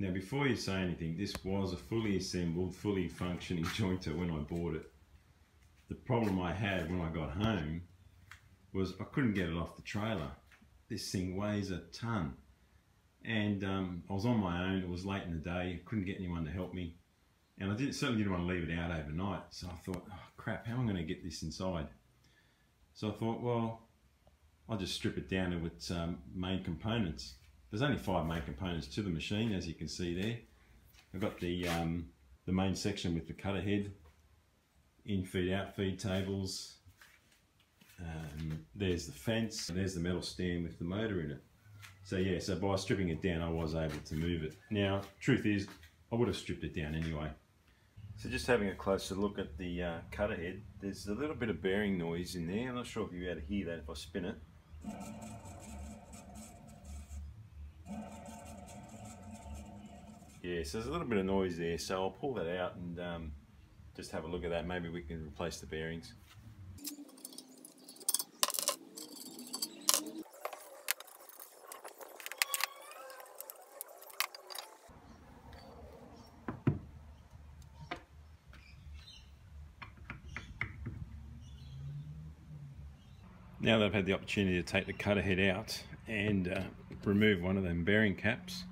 Now before you say anything, this was a fully assembled, fully functioning jointer when I bought it. The problem I had when I got home was I couldn't get it off the trailer. This thing weighs a ton. And um, I was on my own, it was late in the day, couldn't get anyone to help me. And I didn't, certainly didn't want to leave it out overnight. So I thought, oh crap, how am I going to get this inside? So I thought, well, I'll just strip it down to its um, main components. There's only five main components to the machine, as you can see there. I've got the, um, the main section with the cutter head, in feed, out feed tables. Um, there's the fence, there's the metal stand with the motor in it. So yeah, so by stripping it down, I was able to move it. Now, truth is, I would have stripped it down anyway. So just having a closer look at the uh, cutter head, there's a little bit of bearing noise in there. I'm not sure if you'll be able to hear that if I spin it. Yeah, so there's a little bit of noise there, so I'll pull that out and um, just have a look at that. Maybe we can replace the bearings. Now that I've had the opportunity to take the cutter head out and uh, remove one of them bearing caps,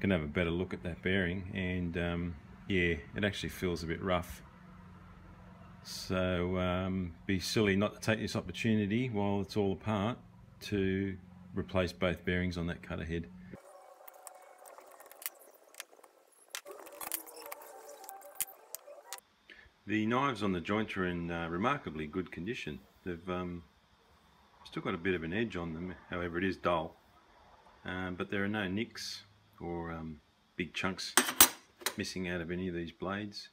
can have a better look at that bearing and um, yeah it actually feels a bit rough. So um, be silly not to take this opportunity while it's all apart to replace both bearings on that cutter head. The knives on the joint are in uh, remarkably good condition. They've um, still got a bit of an edge on them however it is dull. Um, but there are no nicks or um, big chunks missing out of any of these blades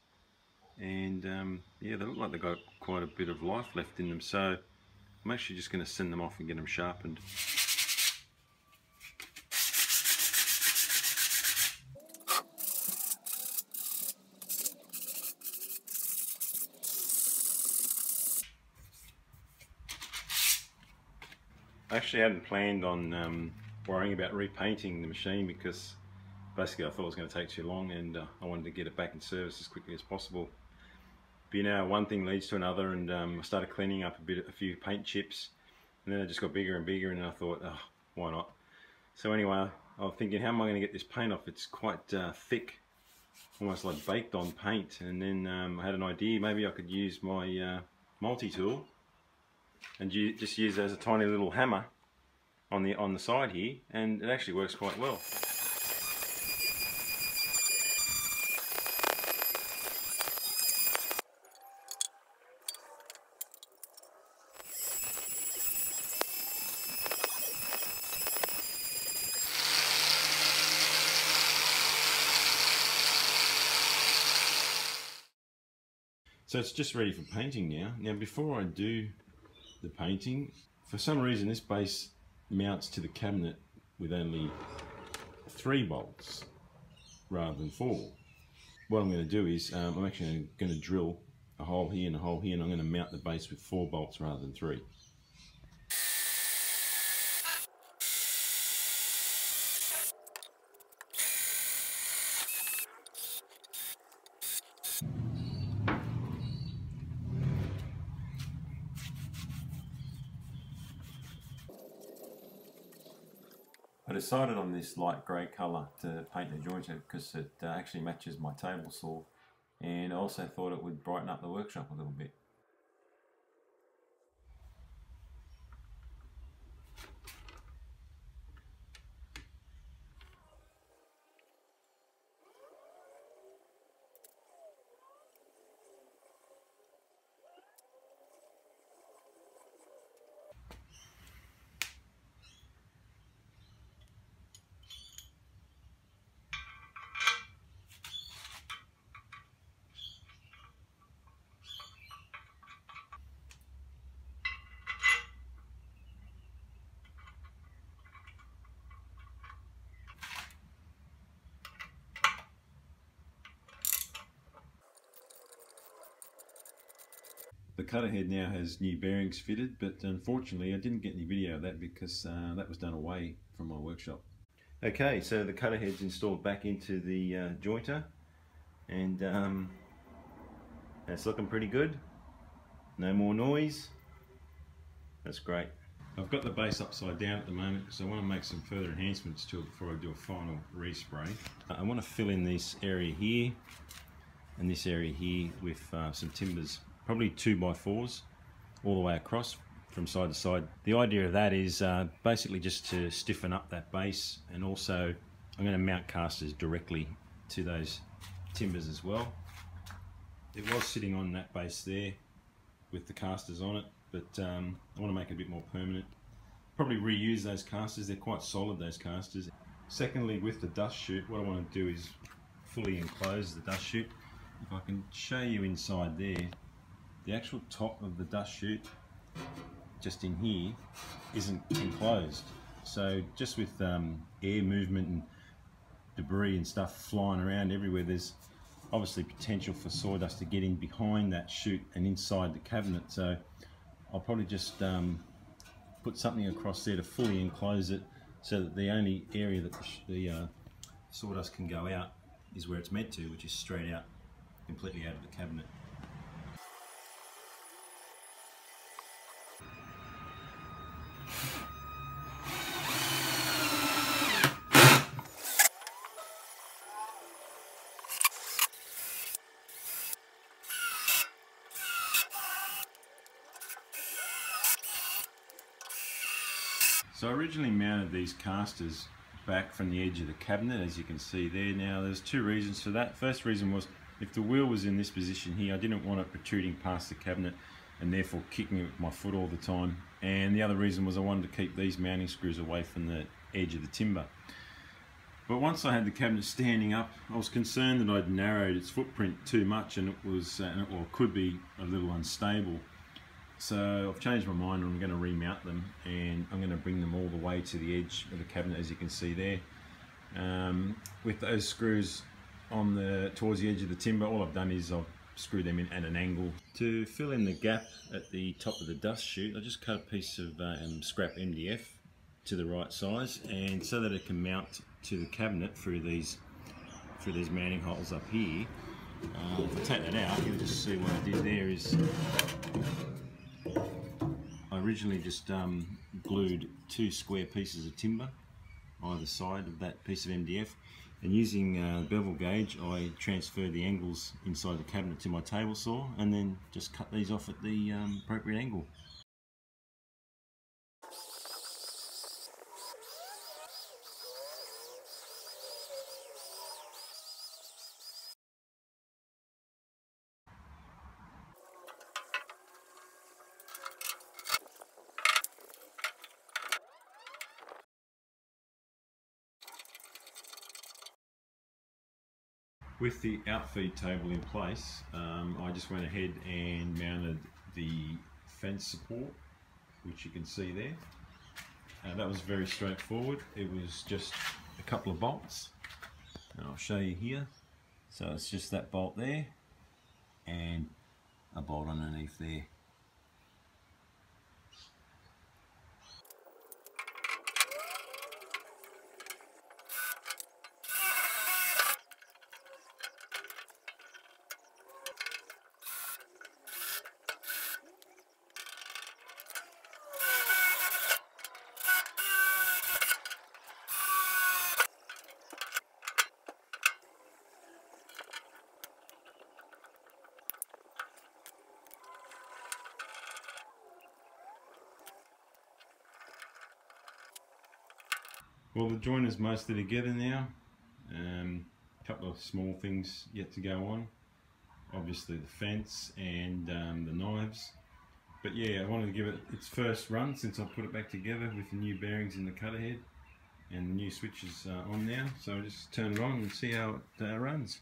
and um, yeah they look like they've got quite a bit of life left in them so I'm actually just going to send them off and get them sharpened. I actually hadn't planned on um, worrying about repainting the machine because basically I thought it was going to take too long and uh, I wanted to get it back in service as quickly as possible. But you know, one thing leads to another and um, I started cleaning up a bit, a few paint chips and then it just got bigger and bigger and I thought, oh, why not? So anyway, I was thinking, how am I going to get this paint off? It's quite uh, thick, almost like baked on paint. And then um, I had an idea, maybe I could use my uh, multi-tool and just use it as a tiny little hammer on the on the side here and it actually works quite well. So it's just ready for painting now. Now before I do the painting, for some reason this base mounts to the cabinet with only three bolts rather than four. What I'm going to do is um, I'm actually going to drill a hole here and a hole here and I'm going to mount the base with four bolts rather than three. I decided on this light grey colour to paint the jointer because it uh, actually matches my table saw and I also thought it would brighten up the workshop a little bit. The cutter head now has new bearings fitted, but unfortunately I didn't get any video of that because uh, that was done away from my workshop. Okay, so the cutter head's installed back into the uh, jointer and um, it's looking pretty good. No more noise. That's great. I've got the base upside down at the moment because I want to make some further enhancements to it before I do a final respray. I want to fill in this area here and this area here with uh, some timbers, probably two by fours all the way across from side to side. The idea of that is uh, basically just to stiffen up that base and also I'm going to mount casters directly to those timbers as well. It was sitting on that base there with the casters on it but um, I want to make it a bit more permanent. Probably reuse those casters, they're quite solid those casters. Secondly, with the dust chute, what I want to do is fully enclose the dust chute. If I can show you inside there, the actual top of the dust chute, just in here, isn't enclosed. So just with um, air movement and debris and stuff flying around everywhere, there's obviously potential for sawdust to get in behind that chute and inside the cabinet. So I'll probably just um, put something across there to fully enclose it so that the only area that the, uh, sawdust can go out is where it's meant to, which is straight out, completely out of the cabinet. So I originally mounted these casters back from the edge of the cabinet as you can see there. Now there's two reasons for that. First reason was if the wheel was in this position here I didn't want it protruding past the cabinet and therefore kicking it with my foot all the time. And the other reason was I wanted to keep these mounting screws away from the edge of the timber. But once I had the cabinet standing up I was concerned that I'd narrowed its footprint too much and it was uh, or could be a little unstable so I've changed my mind and I'm going to remount them and I'm going to bring them all the way to the edge of the cabinet as you can see there. Um, with those screws on the towards the edge of the timber, all I've done is I've screwed them in at an angle. To fill in the gap at the top of the dust chute, I just cut a piece of uh, um, scrap MDF to the right size and so that it can mount to the cabinet through these through these mounting holes up here. Uh, if I take that out, you'll just see what I did there is originally just um, glued two square pieces of timber either side of that piece of MDF and using uh, bevel gauge I transferred the angles inside the cabinet to my table saw and then just cut these off at the um, appropriate angle. With the outfeed table in place, um, I just went ahead and mounted the fence support, which you can see there. Uh, that was very straightforward. It was just a couple of bolts, and I'll show you here. So it's just that bolt there, and a bolt underneath there. Well, the joint is mostly together now. Um, a couple of small things yet to go on. Obviously the fence and um, the knives. But yeah, I wanted to give it its first run since I put it back together with the new bearings in the cutter head and the new switches uh, on now. So I'll just turn it on and see how it uh, runs.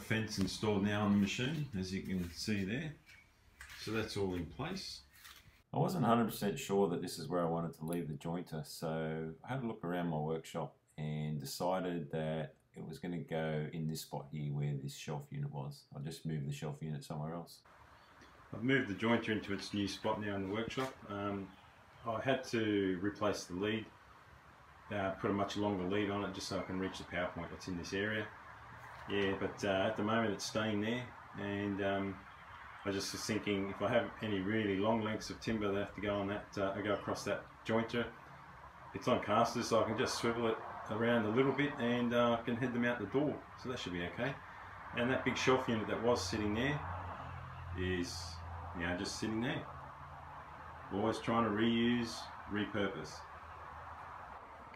Fence installed now on the machine, as you can see there. So that's all in place. I wasn't 100% sure that this is where I wanted to leave the jointer, so I had a look around my workshop and decided that it was going to go in this spot here where this shelf unit was. I just moved the shelf unit somewhere else. I've moved the jointer into its new spot now in the workshop. Um, I had to replace the lead, uh, put a much longer lead on it just so I can reach the power point that's in this area. Yeah, but uh, at the moment it's staying there and um, I just was thinking if I have any really long lengths of timber that have to go on that, uh, go across that jointer, it's on casters so I can just swivel it around a little bit and uh, I can head them out the door. So that should be okay. And that big shelf unit that was sitting there is now just sitting there. Always trying to reuse repurpose.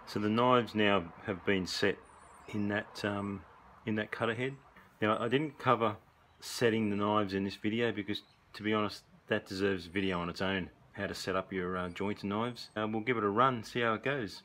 So the knives now have been set in that um, in that cutter head. Now I didn't cover setting the knives in this video because to be honest that deserves a video on its own how to set up your uh, joints and knives. Uh, we'll give it a run see how it goes